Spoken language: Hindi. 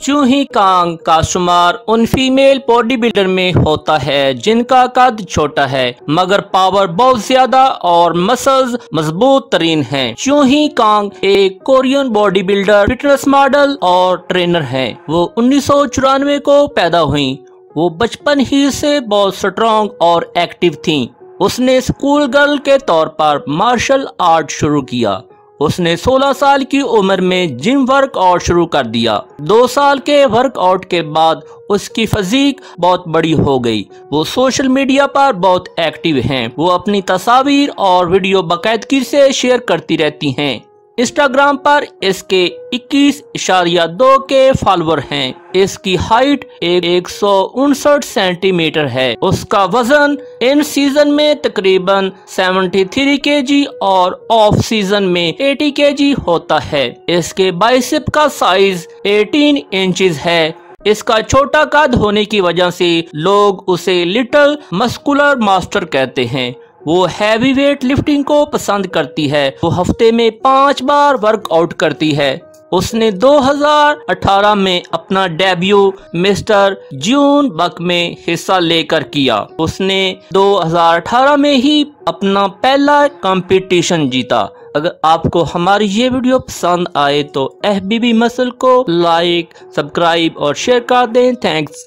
चूही कांग का शुमार उन फीमेल बॉडी बिल्डर में होता है, जिनका कद छोटा है, मगर पावर बहुत ज़्यादा और मसल्स मज़बूत तरीन है। चूही कांग एक Korean body builder fitness model और ट्रेनर है। वो उन्नीस सौ चौरानवे को पैदा हुई। वो बचपन ही से बहुत स्ट्रॉन्ग और एक्टिव थी। उसने स्कूल गर्ल के तौर पर मार्शल आर्ट शुरू किया। उसने 16 साल की उम्र में जिम वर्कआउट शुरू कर दिया। दो साल के वर्कआउट के बाद उसकी फजीक बहुत बड़ी हो गई। वो सोशल मीडिया पर बहुत एक्टिव हैं। वो अपनी तस्वीर और वीडियो बाकायदगी से शेयर करती रहती हैं। इंस्टाग्राम पर इसके इक्कीस इशारिया दो के फॉलोअर हैं। इसकी हाइट एक सौ उनसठ सेंटीमीटर है। उसका वज़न इन सीज़न में तकरीबन 73 केजी और ऑफ़ सीज़न में 80 केजी होता है। इसके बाइसिप का साइज़ 18 इंचेस है। इसका छोटा कद होने की वजह से लोग उसे लिटिल मस्कुलर मास्टर कहते हैं। वो हैवी वेट लिफ्टिंग को पसंद करती है। वो हफ़्ते में पाँच बार वर्कआउट करती है। उसने 2018 में अपना डेब्यू मिस्टर जून बक में हिस्सा लेकर किया। उसने 2018 में ही अपना पहला कंपटीशन जीता। अगर आपको हमारी ये वीडियो पसंद आए तो एफ़ बी मसल को लाइक सब्सक्राइब और शेयर कर दें। थैंक्स